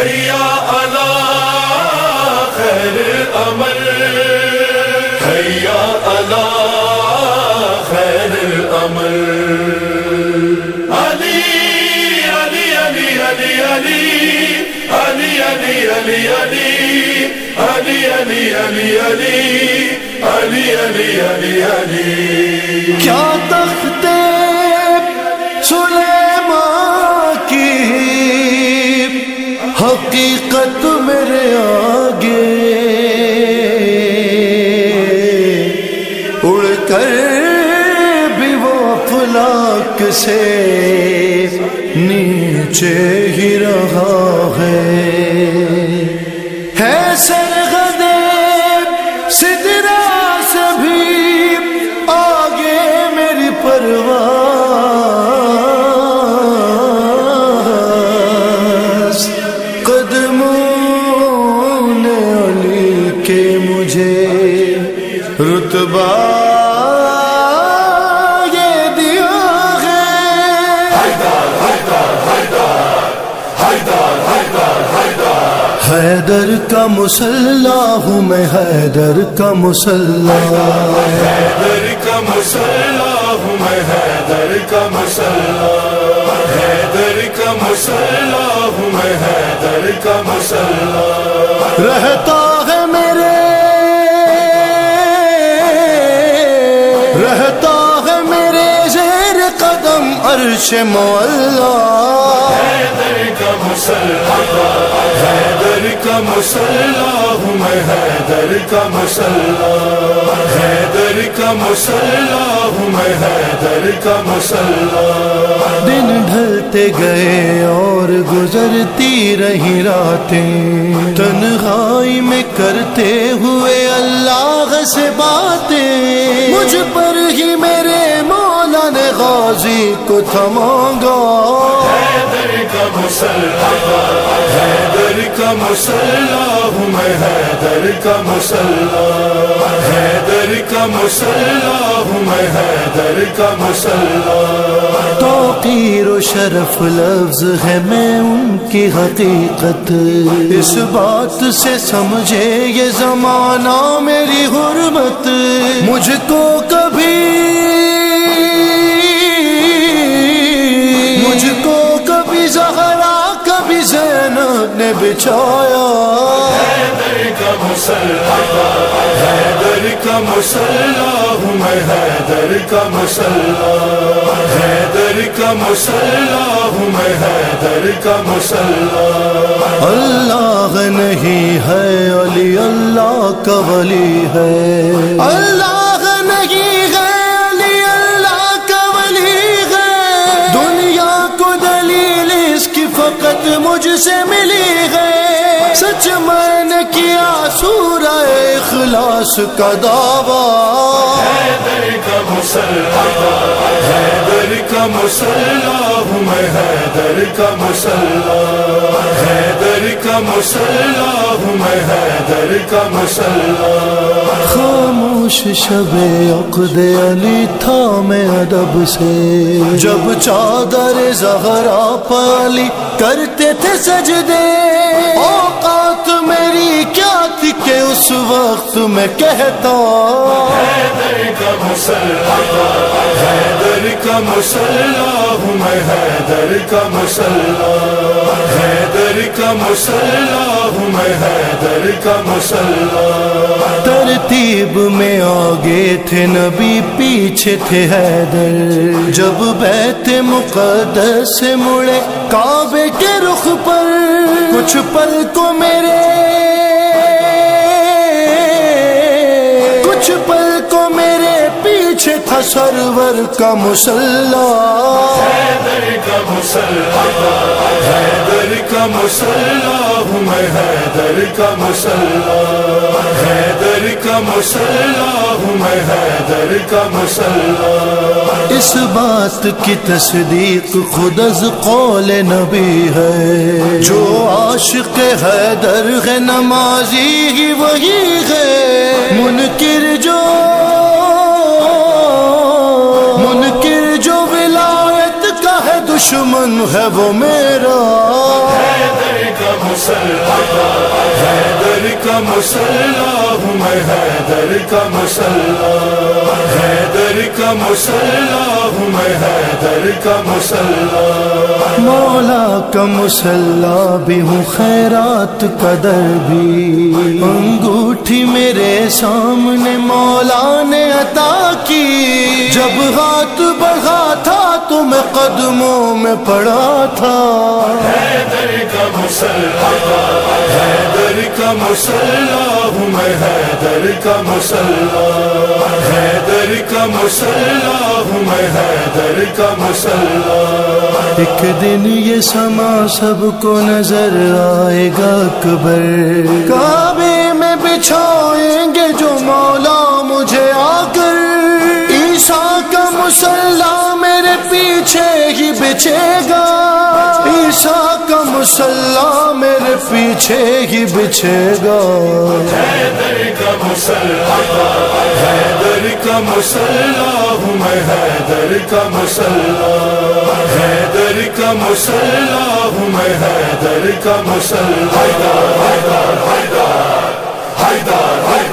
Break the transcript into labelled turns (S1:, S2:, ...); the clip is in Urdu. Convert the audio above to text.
S1: حیا اللہ خیر عمل حیا اللہ خیر عمل علی علی علی علی علی علی علی علی علی علی علی علی علی علی علی علی علی
S2: کیا تخت حقیقت میرے آگے اڑ کر بھی وہ فلاک سے نیچے ہی رہا ہے۔ ہے حیدر کا مسلح ہوں میں حیدر کا مسلح۔
S1: حیدر کا مسلح ہوں میں حیدر کا مسلح۔ حیدر کا مسلح ہوں میں حیدر کا مسلح۔
S2: رہتا ہے میرے۔ رہتا ہے میرے زیر قدم عرش مولا۔
S1: مسلح حیدر کا مسلح ہوں میں حیدر کا مسلح حیدر کا مسلح ہوں میں حیدر کا مسلح
S2: دن ڈھلتے گئے اور گزرتی رہی راتیں۔ تنہائی میں کرتے ہوئے اللہ سے باتیں۔ مجھ پر ہی میرے مولا نے غازی کو تھمانگا
S1: مسلح حیدر کا مسلح ہوں میں حیدر کا مسلح۔ حیدر کا مسلح ہوں میں حیدر کا مسلح۔
S2: توقیر و شرف لفظ ہے میں ان کی حقیقت۔ اس بات سے سمجھے یہ زمانہ میری حرمت۔ مجھ کو کبھی بچھایا۔
S1: حیدر کا مسلح حیدر کا مسلح ہوں میں حیدر کا مسلح حیدر کا مسلح ہوں میں حیدر کا مسلح
S2: اللہ نہیں ہے، علی اللہ کا ولی ہے۔ اللہ اس مجھ سے ملی ہے۔ سچ میں نے کیا سورہ اخلاص کا دعویٰ۔
S1: حیدر کا مسلح حیدر کا مسلح ہوں میں حیدر کا مسلح حیدر کا مسلح ہوں میں حیدر کا مسلح
S2: خاموش شب عقد علی تھا میں ادب سے۔ جب چادر زہرا پالی کرتے تھے سجدے۔ اوقات میری کیا تھی کہ اس وقت میں کہتا۔
S1: مسلح حیدر کا مسلح میں حیدر کا مسلح۔ حیدر کا مسلح میں حیدر کا مسلح۔
S2: ترتیب میں آگے تھے نبی، پیچھے تھے حیدر۔ جب بیت مقدس سے مڑے کعبے کے رخ پر، کچھ پل کو میرے، کچھ پل کو میرے پیچھے تھا سرور کا مسلح۔
S1: حیدر کا مسلح حیدر کا مسلح ہوں میں حیدر کا مسلح۔ حیدر کا مسلح ہوں میں حیدر کا مسلح۔
S2: اس بات کی تصدیق خود از قول نبی ہے۔ جو عاشق حیدر ہے نمازی ہی وہی ہے۔ منکر دشمن ہے وہ میرا۔
S1: حیدر کا مسلح حیدر کا مسلح ہوں میں حیدر کا مسلح۔ حیدر کا مسلح ہوں میں حیدر کا مسلح۔
S2: مولا کا مسلح بھی ہوں خیرات قدر بھی۔ انگوٹھی میرے سامنے مولا نے عطا کی۔ جب ہاتھ بڑھا تھا تو میں قدموں میں پڑا تھا۔
S1: حیدر کا مسلح حیدر کا مسلح ہوں میں حیدر کا مسلح حیدر کا مسلح میں حیدر کا مسلح
S2: ایک دن یہ سما سب کو نظر آئے گا اکبر۔ کعبے میں بچھائیں گے جو مولا مجھے آ کر عیسیٰ کا مسلح میرے پیچھے ہی بچے گا۔ عیسیٰ مسلح میرے پیچھے ہی بچھے گا۔
S1: حیدر کا مسلح حیدر کا مسلح ہوں میں، حیدر کا مسلح۔ حیدر کا مسلح ہوں میں، حیدر کا مسلح۔ حیدر حیدر حیدر حیدر۔